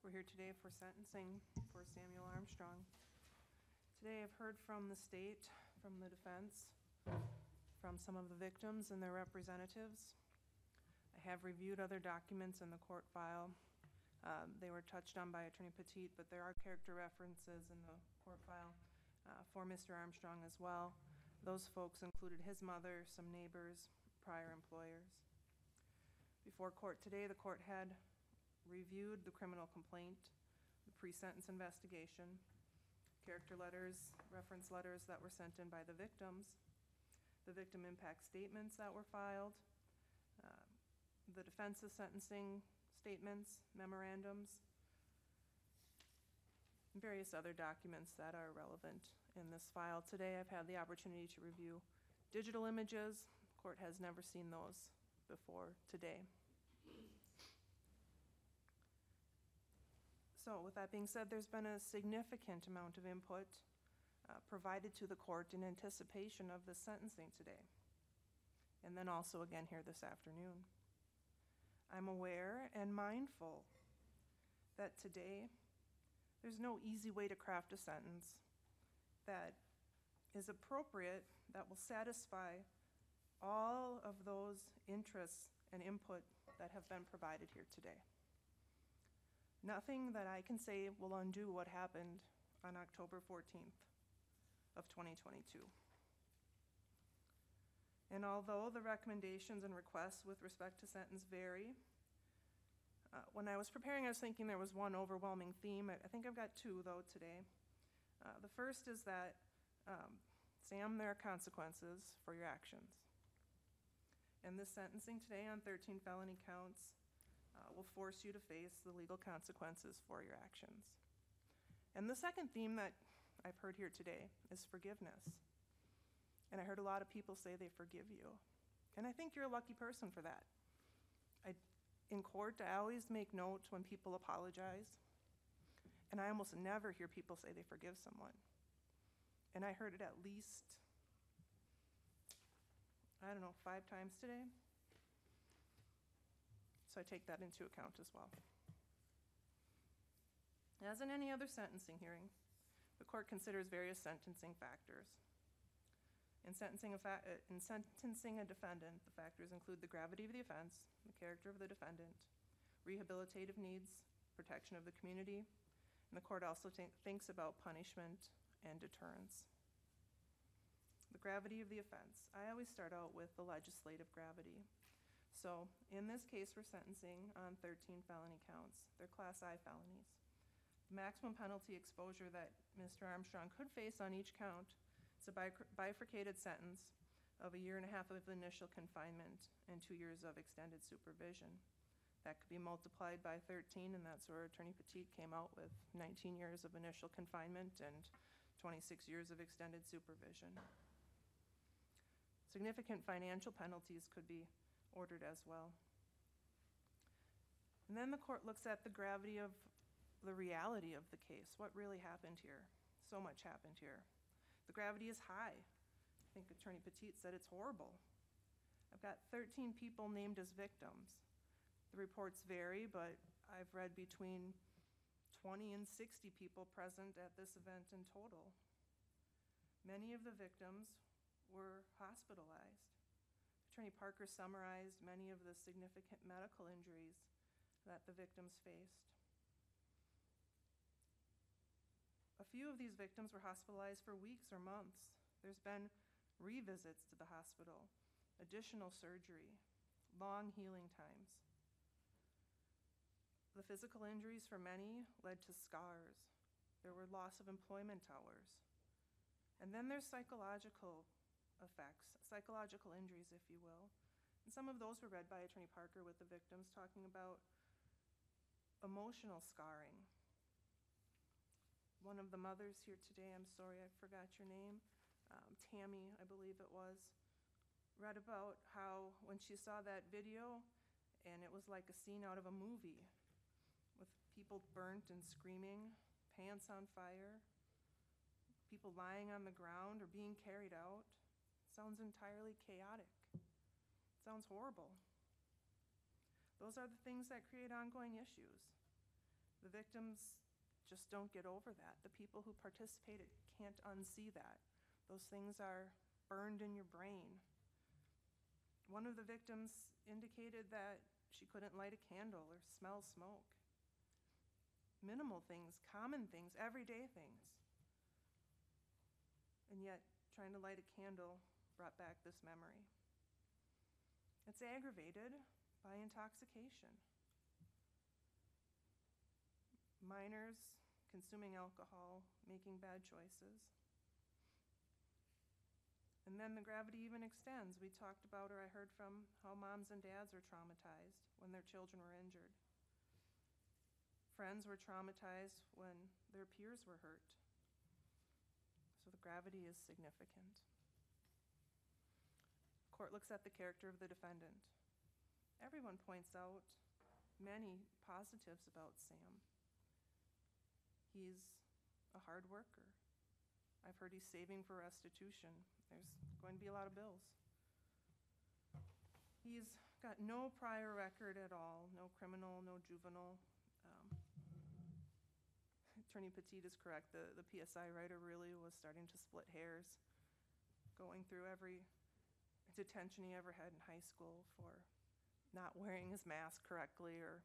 We're here today for sentencing for Samuel Armstrong. Today I've heard from the state, from the defense, from some of the victims and their representatives. I have reviewed other documents in the court file. Um, They were touched on by Attorney Petit, but there are character references in the court file uh, for Mr. Armstrong as well. Those folks included his mother, some neighbors, prior employers. Before court today, the court had reviewed the criminal complaint, the pre-sentence investigation, character letters, reference letters that were sent in by the victims, the victim impact statements that were filed, uh, the defense's sentencing statements, memorandums, and various other documents that are relevant in this file. Today, I've had the opportunity to review digital images. Court has never seen those before today. So with that being said, there's been a significant amount of input uh, provided to the court in anticipation of the sentencing today, and then also again here this afternoon. I'm aware and mindful that today there's no easy way to craft a sentence that is appropriate, that will satisfy all of those interests and input that have been provided here today. Nothing that I can say will undo what happened on October 14th of 2022. And although the recommendations and requests with respect to sentence vary, uh, when I was preparing, I was thinking there was one overwhelming theme. I, I think I've got two, though, today. Uh, the first is that, um, Sam, there are consequences for your actions. And this sentencing today on 13 felony counts uh, will force you to face the legal consequences for your actions. And the second theme that I've heard here today is forgiveness. And I heard a lot of people say they forgive you. And I think you're a lucky person for that. I, in court, I always make note when people apologize. And I almost never hear people say they forgive someone. And I heard it at least, I don't know, five times today. So I take that into account as well. As in any other sentencing hearing, the court considers various sentencing factors. In sentencing, a uh, in sentencing a defendant, the factors include the gravity of the offense, the character of the defendant, rehabilitative needs, protection of the community, and the court also thi- thinks about punishment and deterrence. The gravity of the offense. I always start out with the legislative gravity. So, in this case, we're sentencing on 13 felony counts. They're Class I felonies. The maximum penalty exposure that Mr. Armstrong could face on each count is a bifurcated sentence of a year and a half of initial confinement and two years of extended supervision. That could be multiplied by 13, and that's where Attorney Petit came out with 19 years of initial confinement and 26 years of extended supervision. Significant financial penalties could be ordered as well. And then the court looks at the gravity of the reality of the case. What really happened here? So much happened here. The gravity is high. I think Attorney Petit said it's horrible. I've got 13 people named as victims. The reports vary, but I've read between 20 and 60 people present at this event in total. Many of the victims were hospitalized. Attorney Parker summarized many of the significant medical injuries that the victims faced. A few of these victims were hospitalized for weeks or months. There's been revisits to the hospital, additional surgery, long healing times. The physical injuries for many led to scars. There were loss of employment hours. And then there's psychological effects, psychological injuries, if you will. And some of those were read by Attorney Parker with the victims talking about emotional scarring. One of the mothers here today, I'm sorry I forgot your name, um, Tammy, I believe it was, read about how when she saw that video, and it was like a scene out of a movie with people burnt and screaming, pants on fire, people lying on the ground or being carried out. Sounds entirely chaotic. It Sounds horrible. Those are the things that create ongoing issues. The victims just don't get over that. The people who participated can't unsee that. Those things are burned in your brain. One of the victims indicated that she couldn't light a candle or smell smoke. Minimal things, common things, everyday things. And yet, trying to light a candle brought back this memory. It's aggravated by intoxication. Minors consuming alcohol, making bad choices. And then the gravity even extends. We talked about, or I heard from, how moms and dads are traumatized when their children were injured. Friends were traumatized when their peers were hurt. So the gravity is significant. Court looks at the character of the defendant. Everyone points out many positives about Sam. He's a hard worker. I've heard he's saving for restitution. There's going to be a lot of bills. He's got no prior record at all, no criminal, no juvenile. Um, Attorney Petit is correct. The, the PSI writer really was starting to split hairs, going through every detention he ever had in high school for not wearing his mask correctly or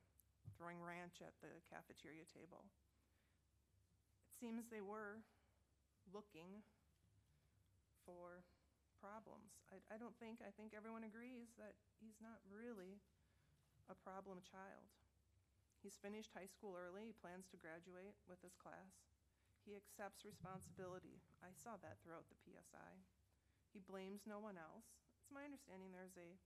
throwing ranch at the cafeteria table. It seems they were looking for problems. I, I don't think, I think everyone agrees that he's not really a problem child. He's finished high school early, he plans to graduate with his class. He accepts responsibility. I saw that throughout the PSI. He blames no one else. It's my understanding there's a,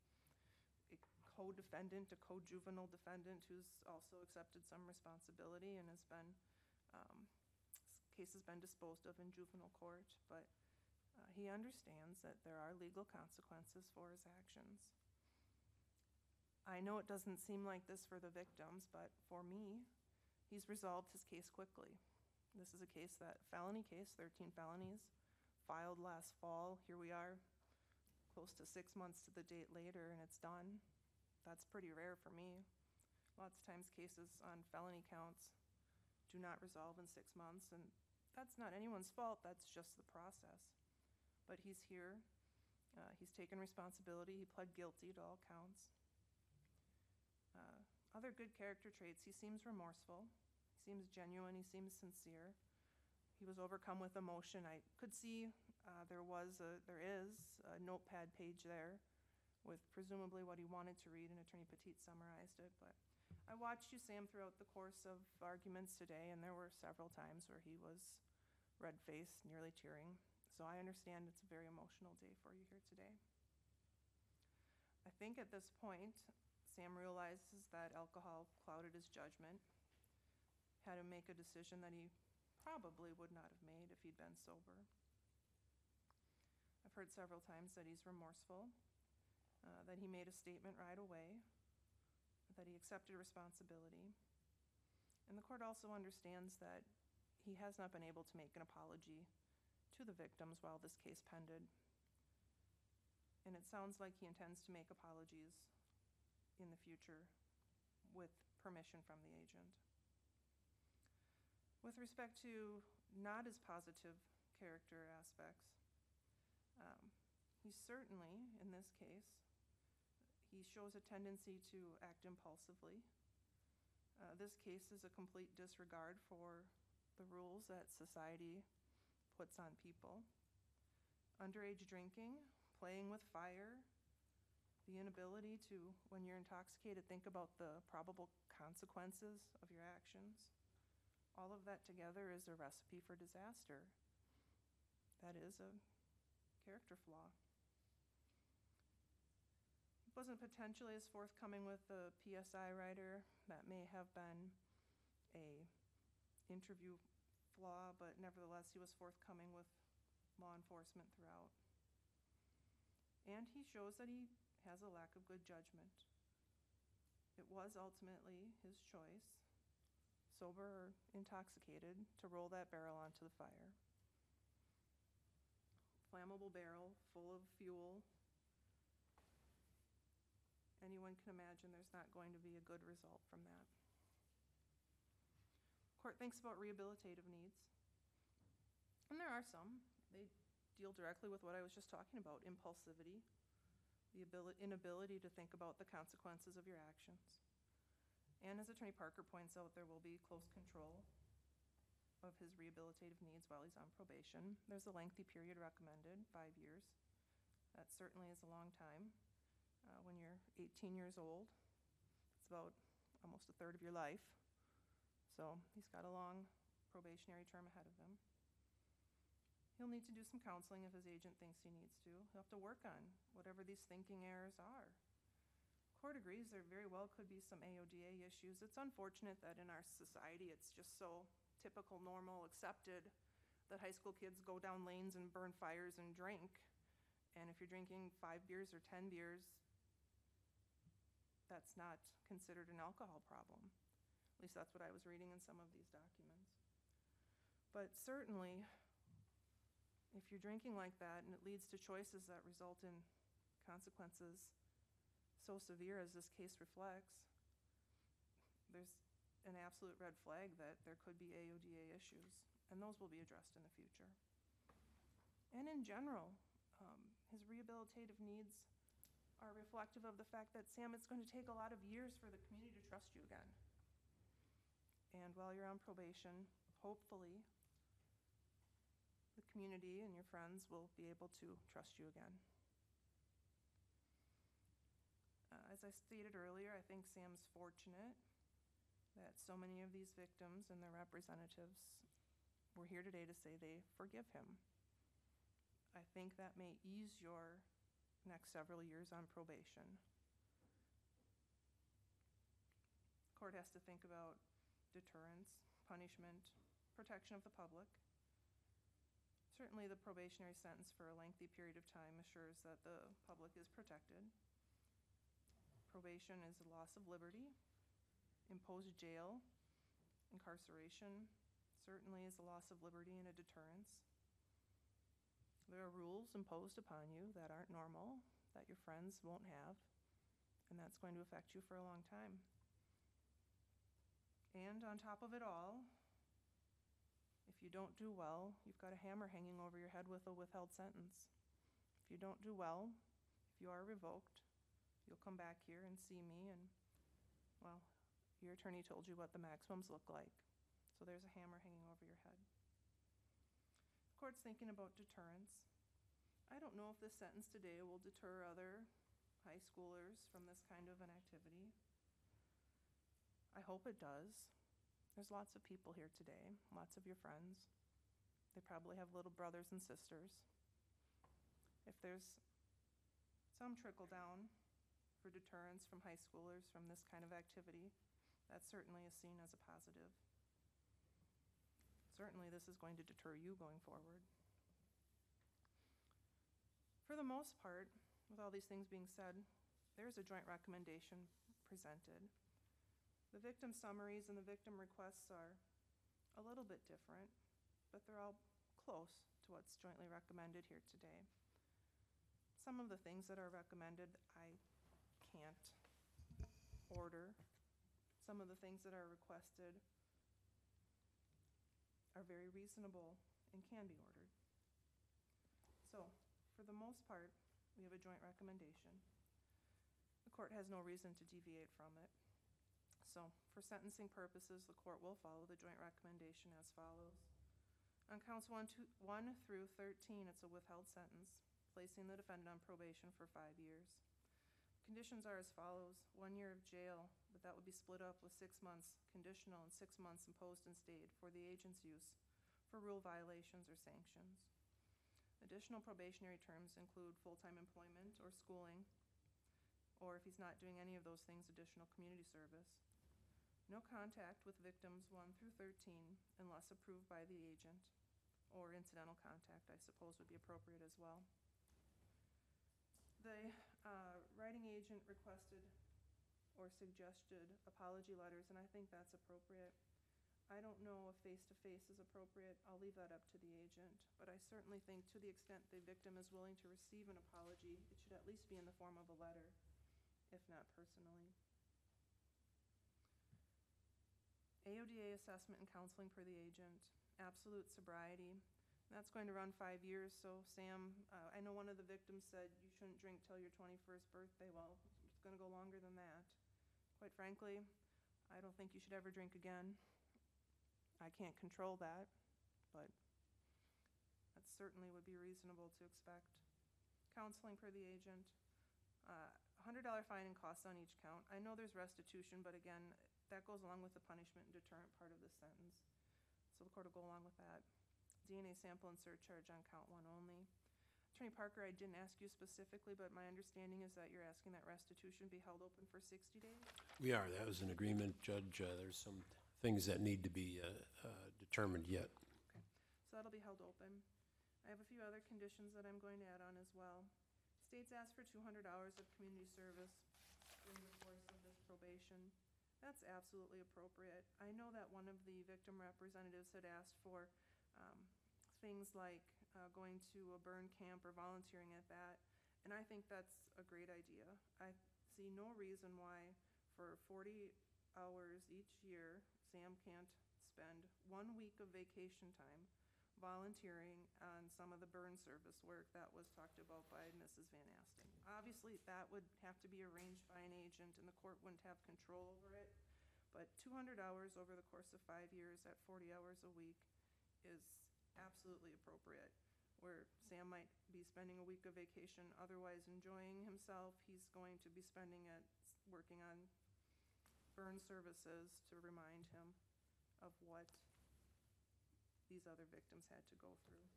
a co-defendant, a co-juvenile defendant who's also accepted some responsibility and has been, um, case has been disposed of in juvenile court, but uh, he understands that there are legal consequences for his actions. I know it doesn't seem like this for the victims, but for me, he's resolved his case quickly. This is a case that, felony case, 13 felonies, filed last fall. Here we are, close to six months to the date later, and it's done. That's pretty rare for me. Lots of times cases on felony counts do not resolve in six months, and that's not anyone's fault, that's just the process. But he's here, uh, he's taken responsibility, he pled guilty to all counts. Uh, other good character traits, he seems remorseful, he seems genuine, he seems sincere. He was overcome with emotion. I could see uh, there was a, there is a notepad page there with presumably what he wanted to read, and Attorney Petit summarized it. But I watched you, Sam, throughout the course of arguments today, and there were several times where he was red-faced, nearly tearing. So I understand it's a very emotional day for you here today. I think at this point, Sam realizes that alcohol clouded his judgment, had him make a decision that he probably would not have made if he'd been sober. I've heard several times that he's remorseful, uh, that he made a statement right away, that he accepted responsibility. And the court also understands that he has not been able to make an apology to the victims while this case pended. And it sounds like he intends to make apologies in the future with permission from the agent. With respect to not as positive character aspects, um, he certainly, in this case, he shows a tendency to act impulsively. Uh, this case is a complete disregard for the rules that society puts on people. Underage drinking, playing with fire, the inability to, when you're intoxicated, think about the probable consequences of your actions. All of that together is a recipe for disaster. That is a character flaw. He wasn't potentially as forthcoming with the PSI writer. That may have been a interview flaw, but nevertheless, he was forthcoming with law enforcement throughout. And he shows that he has a lack of good judgment. It was ultimately his choice, sober or intoxicated, to roll that barrel onto the fire. Flammable barrel full of fuel. Anyone can imagine there's not going to be a good result from that. Court thinks about rehabilitative needs. And there are some. They deal directly with what I was just talking about, impulsivity, the ability, inability to think about the consequences of your actions. And as Attorney Parker points out, there will be close control of his rehabilitative needs while he's on probation. There's a lengthy period recommended, five years. That certainly is a long time. Uh, when you're 18 years old, it's about almost a third of your life. So he's got a long probationary term ahead of him. He'll need to do some counseling if his agent thinks he needs to. He'll have to work on whatever these thinking errors are. Court agrees there very well could be some AODA issues. It's unfortunate that in our society it's just so typical, normal, accepted that high school kids go down lanes and burn fires and drink. And if you're drinking five beers or 10 beers, that's not considered an alcohol problem. At least that's what I was reading in some of these documents. But certainly, if you're drinking like that and it leads to choices that result in consequences so severe as this case reflects, there's an absolute red flag that there could be AODA issues, and those will be addressed in the future. And in general, um, his rehabilitative needs are reflective of the fact that, Sam, it's going to take a lot of years for the community to trust you again. And while you're on probation, hopefully, the community and your friends will be able to trust you again. Uh, as I stated earlier, I think Sam's fortunate that so many of these victims and their representatives were here today to say they forgive him. I think that may ease your next several years on probation. Court has to think about deterrence, punishment, protection of the public. Certainly, the probationary sentence for a lengthy period of time assures that the public is protected. Probation is a loss of liberty. Imposed jail, incarceration, certainly is a loss of liberty and a deterrence. There are rules imposed upon you that aren't normal, that your friends won't have, and that's going to affect you for a long time. And on top of it all, if you don't do well, you've got a hammer hanging over your head with a withheld sentence. If you don't do well, if you are revoked, you'll come back here and see me, and, well, your attorney told you what the maximums look like. So there's a hammer hanging over your head. The court's thinking about deterrence. I don't know if this sentence today will deter other high schoolers from this kind of an activity. I hope it does. There's lots of people here today, lots of your friends. They probably have little brothers and sisters. If there's some trickle down for deterrence from high schoolers from this kind of activity, that certainly is seen as a positive. Certainly, this is going to deter you going forward. For the most part, with all these things being said, there's a joint recommendation presented. The victim summaries and the victim requests are a little bit different, but they're all close to what's jointly recommended here today. Some of the things that are recommended I can't order. Some of the things that are requested are very reasonable and can be ordered. So, for the most part, we have a joint recommendation. The court has no reason to deviate from it. So, for sentencing purposes, the court will follow the joint recommendation as follows. On counts one through thirteen, it's a withheld sentence, placing the defendant on probation for five years. Conditions are as follows, one year of jail, but that would be split up with six months conditional and six months imposed and stayed for the agent's use for rule violations or sanctions. Additional probationary terms include full-time employment or schooling, or if he's not doing any of those things, additional community service. No contact with victims one through thirteen unless approved by the agent, or incidental contact, I suppose, would be appropriate as well. The uh, writing agent requested or suggested apology letters, and I think that's appropriate. I don't know if face-to-face is appropriate. I'll leave that up to the agent. But I certainly think to the extent the victim is willing to receive an apology, it should at least be in the form of a letter, if not personally. AODA assessment and counseling per the agent, absolute sobriety. That's going to run five years, so Sam, uh, I know one of the victims said you shouldn't drink till your twenty-first birthday. Well, it's gonna go longer than that. Quite frankly, I don't think you should ever drink again. I can't control that, but that certainly would be reasonable to expect. Counseling per the agent, uh, hundred dollar fine and costs on each count. I know there's restitution, but again, that goes along with the punishment and deterrent part of the sentence. So the court will go along with that. DNA sample and surcharge on count one only. Attorney Parker, I didn't ask you specifically, but my understanding is that you're asking that restitution be held open for sixty days? We are, that was an agreement, Judge. Uh, There's some things that need to be uh, uh, determined yet. Okay, So that'll be held open. I have a few other conditions that I'm going to add on as well. States asked for two hundred hours of community service during the course of this probation. That's absolutely appropriate. I know that one of the victim representatives had asked for, um, things like, uh, going to a burn camp or volunteering at that, and I think that's a great idea. I see no reason why for forty hours each year, Sam can't spend one week of vacation time volunteering on some of the burn service work that was talked about by Mrs. Van Asten. Obviously, that would have to be arranged by an agent and the court wouldn't have control over it. But two hundred hours over the course of five years at forty hours a week is absolutely appropriate. Where Sam might be spending a week of vacation, otherwise enjoying himself, he's going to be spending it working on burn services to remind him of what these other victims had to go through.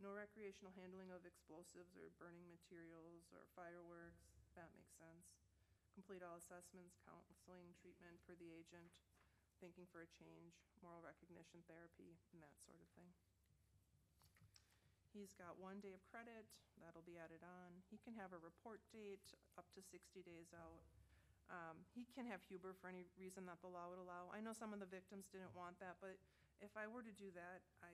No recreational handling of explosives or burning materials or fireworks, that makes sense. Complete all assessments, counseling, treatment per the agent, thinking for a change, moral recognition therapy, and that sort of thing. He's got one day of credit, that'll be added on. He can have a report date up to sixty days out. Um, he can have Huber for any reason that the law would allow. I know some of the victims didn't want that, but if I were to do that, I,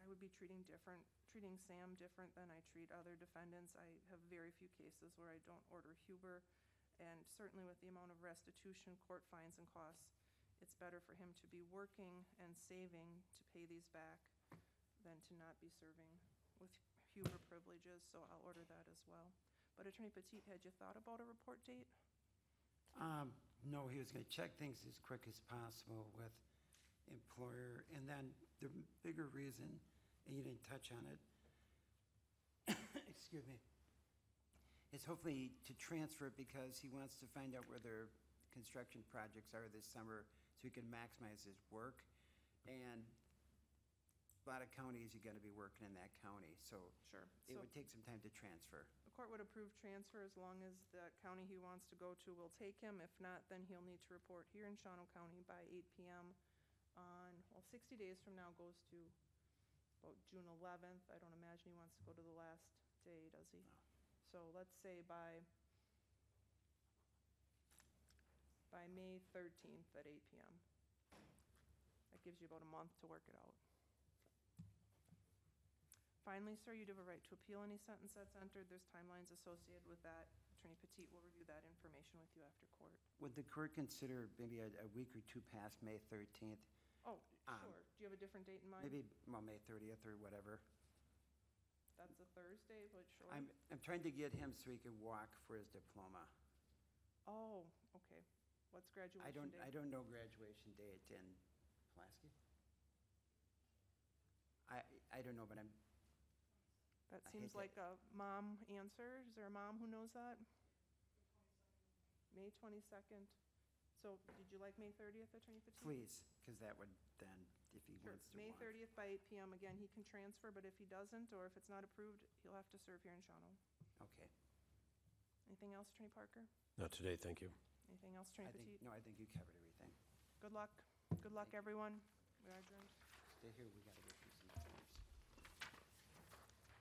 I would be treating different, treating Sam different than I treat other defendants. I have very few cases where I don't order Huber, and certainly with the amount of restitution, court fines and costs, it's better for him to be working and saving to pay these back than to not be serving with Huber privileges, so I'll order that as well. But Attorney Petit, had you thought about a report date? Um, no, he was gonna check things as quick as possible with employer, and then the bigger reason, and you didn't touch on it, excuse me, is hopefully to transfer it because he wants to find out where their construction projects are this summer, so he can maximize his work. And a lot of counties, you gotta be working in that county, so Sure. it So would take some time to transfer. the court would approve transfer as long as the county he wants to go to will take him. If not, then he'll need to report here in Shawano County by eight PM on, well, sixty days from now goes to about June eleventh. I don't imagine he wants to go to the last day, does he? So let's say by by May thirteenth at eight PM. That gives you about a month to work it out. Finally, sir, you do have a right to appeal any sentence that's entered. There's timelines associated with that. Attorney Petit will review that information with you after court. Would the court consider maybe a, a week or two past May thirteenth? Oh, Um, sure. Do you have a different date in mind? Maybe, well, May thirtieth or whatever. That's a Thursday, but sure. I'm, I'm trying to get him so he can walk for his diploma. Oh, okay. What's graduation I don't, date? I don't know graduation date in Pulaski. I, I don't know, but I'm, That I seems hate like a mom answer. Is there a mom who knows that? May twenty-second. So did you like May thirtieth, Attorney Petit? please, because that would then, if he Sure. wants to May walk. thirtieth by eight PM. Again, he can transfer, but if he doesn't, or if it's not approved, he'll have to serve here in Shawano. Okay. Anything else, Attorney Parker? Not today, thank you. Anything else, I Attorney think, Petit? no, I think you covered everything. Good luck. Good luck, everyone. We are adjourned. Stay here, we gotta get